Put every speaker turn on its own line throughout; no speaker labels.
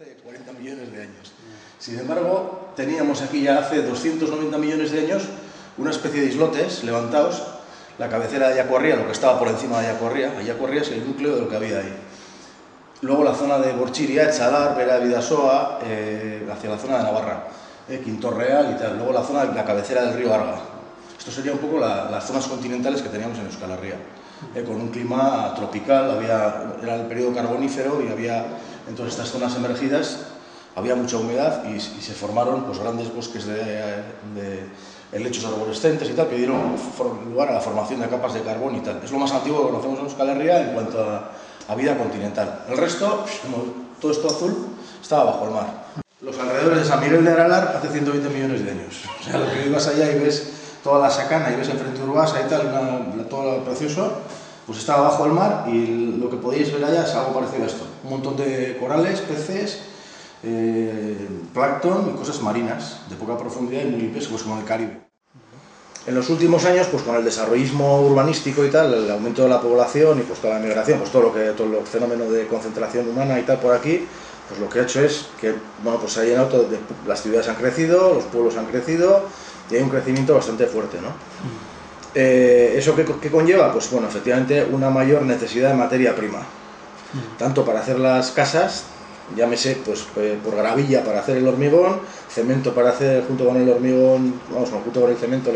hace 40 millones de años. Sin embargo, teníamos aquí ya hace 290 millones de años una especie de islotes levantados, la cabecera de Ayacuarría, lo que estaba por encima de Ayacuarría, Ayacuarría es el núcleo de lo que había ahí. Luego la zona de Borchiria, Echalar, Vera Vidasoa, eh, hacia la zona de Navarra, eh, Quinto Real y tal. Luego la zona de la cabecera del río Arga. Esto sería un poco las zonas continentales que teníamos en Euskal Herria, eh, con un clima tropical, había, era el periodo carbonífero y había en todas estas zonas emergidas había mucha humedad y, se formaron pues, grandes bosques de, de, helechos arborescentes y tal, que dieron lugar a la formación de capas de carbón y tal. Es lo más antiguo que conocemos en Euskal Herria en cuanto a, vida continental. El resto, todo esto azul, estaba bajo el mar. Los alrededores de San Miguel de Aralar hace 120 millones de años. O sea, lo que ibas allá y ves toda la sacana y ves enfrente Urbasa y tal, todo lo precioso, pues estaba bajo el mar y lo que podéis ver allá es algo parecido a esto. Un montón de corales, peces, eh, plancton y cosas marinas de poca profundidad y muy limpias, pues como el Caribe. En los últimos años, pues con el desarrollismo urbanístico y tal, el aumento de la población y pues toda la migración, pues todo lo que todo el fenómeno de concentración humana y tal por aquí, pues lo que ha hecho es que bueno, pues se ha llenado todo, las ciudades han crecido, los pueblos han crecido y hay un crecimiento bastante fuerte, ¿no? Eh, ¿Eso qué, conlleva? Pues bueno, efectivamente una mayor necesidad de materia prima, tanto para hacer las casas, llámese pues eh, por gravilla para hacer el hormigón, cemento para hacer junto con el hormigón, vamos, junto con el cemento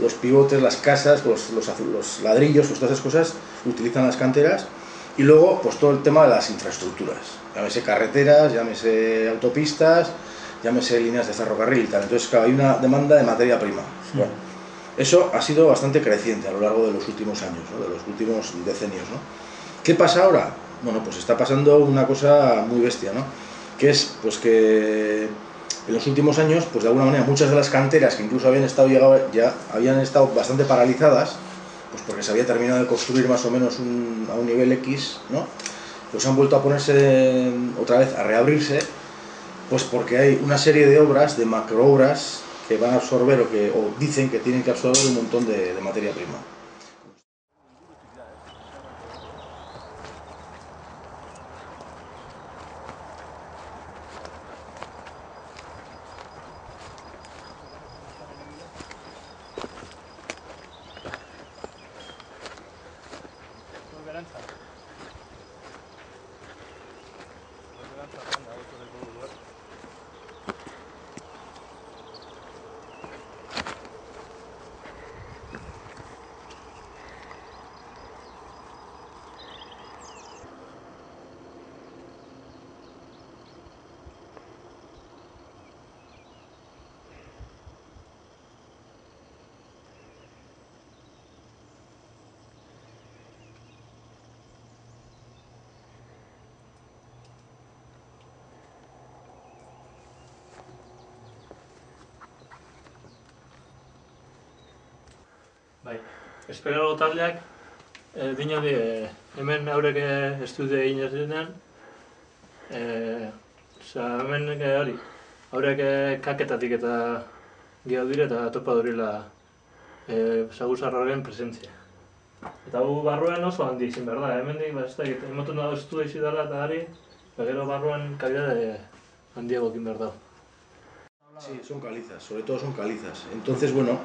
los pivotes, las casas, los, los, ladrillos, pues todas esas cosas utilizan las canteras y luego pues todo el tema de las infraestructuras, llámese carreteras, llámese autopistas, llámese líneas de ferrocarril y tal, entonces claro, hay una demanda de materia prima. Eso ha sido bastante creciente a lo largo de los últimos años, de los últimos decenios. ¿no? ¿Qué pasa ahora? Bueno, pues está pasando una cosa muy bestia, ¿no? que es pues que en los últimos años, pues de alguna manera muchas de las canteras que incluso habían estado ya habían estado bastante paralizadas, pues porque se había terminado de construir más o menos a un nivel X, ¿no? Pues han vuelto a ponerse otra vez a reabrirse, pues porque hay una serie de obras, de macroobras, que van a absorber o que o dicen que tienen que absorber un montón de materia prima.
Bai, espero taldeak e, dino di, e, hemen haurek estudio egin ez denean e, oza, hemen e, hori haurek kaketatik eta geha dire eta topa durila e, saguzarroren presentzia. Eta hu barruan oso handi izin behar da, hemen dik, ba, ez da, emotu nago estu ezi dela eta hari ba, gero barruan kalidade handiago ekin behar da.
Sí, son calizas, sobre todo son calizas. Entonces, bueno,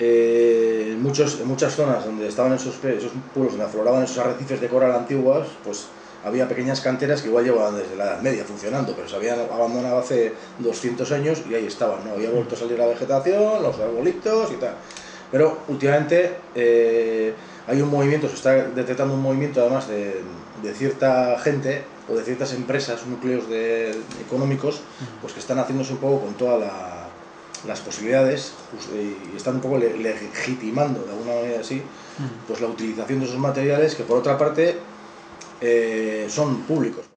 Eh, en, muchos, en muchas zonas donde estaban esos, esos pueblos, donde afloraban esos arrecifes de coral antiguos, pues había pequeñas canteras que igual llevaban desde la Edad Media funcionando, pero se habían abandonado hace 200 años y ahí estaban, ¿no? Había vuelto a salir la vegetación, los arbolitos y tal. Pero últimamente eh, hay un movimiento, se está detectando un movimiento además de, de cierta gente o de ciertas empresas, núcleos de, económicos, pues que están haciéndose un poco con toda la las posibilidades y están un poco legitimando de alguna manera así pues la utilización de esos materiales que por otra parte eh, son públicos.